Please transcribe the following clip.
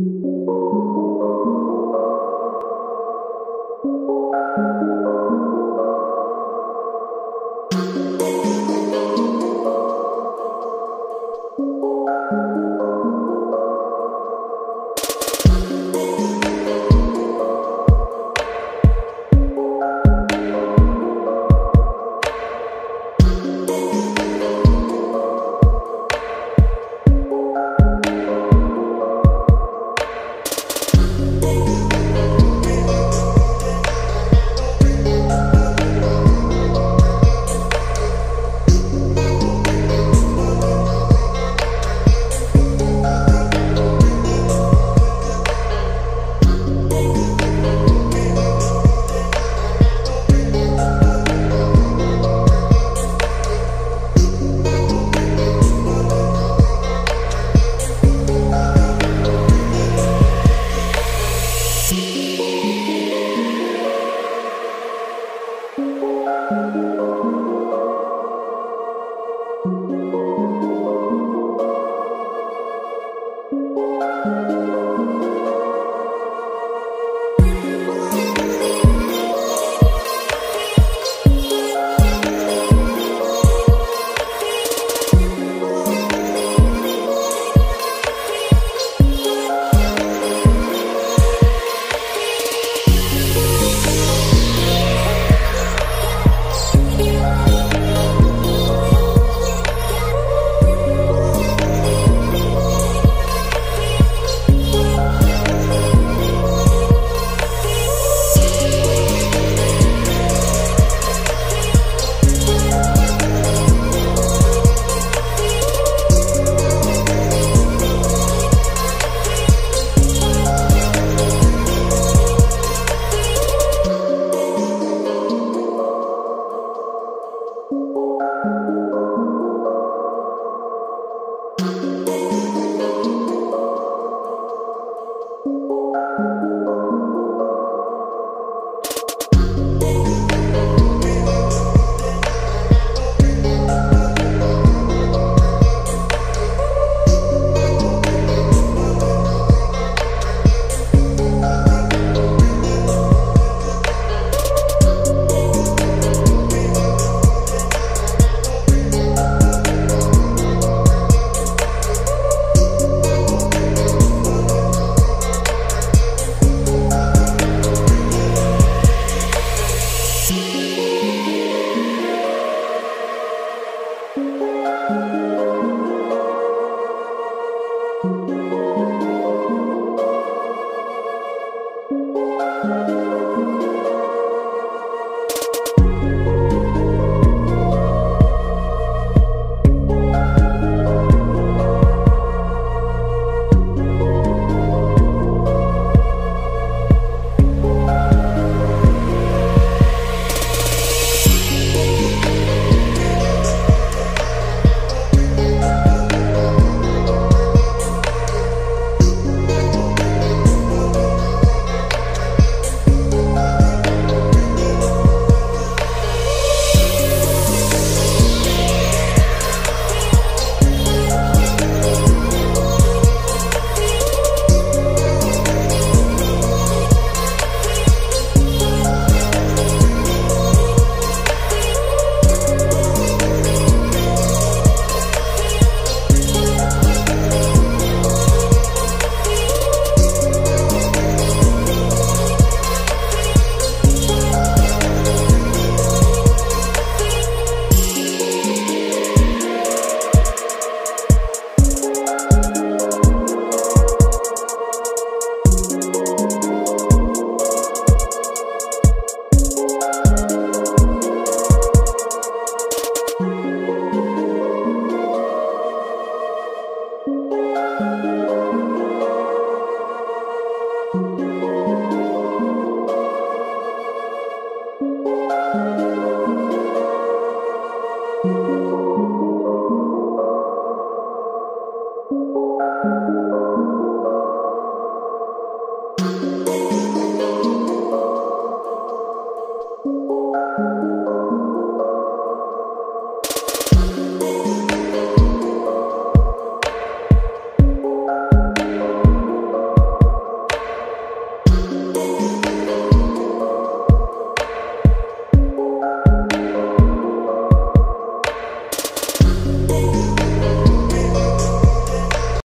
Thank you. you